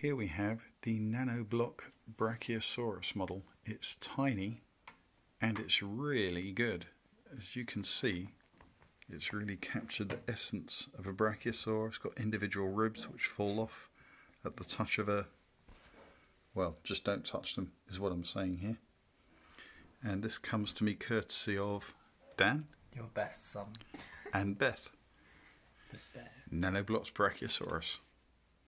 here we have the nanoblock Brachiosaurus model. It's tiny and it's really good. As you can see, it's really captured the essence of a Brachiosaurus. It's got individual ribs which fall off at the touch of a... Well, just don't touch them is what I'm saying here. And this comes to me courtesy of Dan. Your best son. And Beth. Despair. Nanoblocks Brachiosaurus.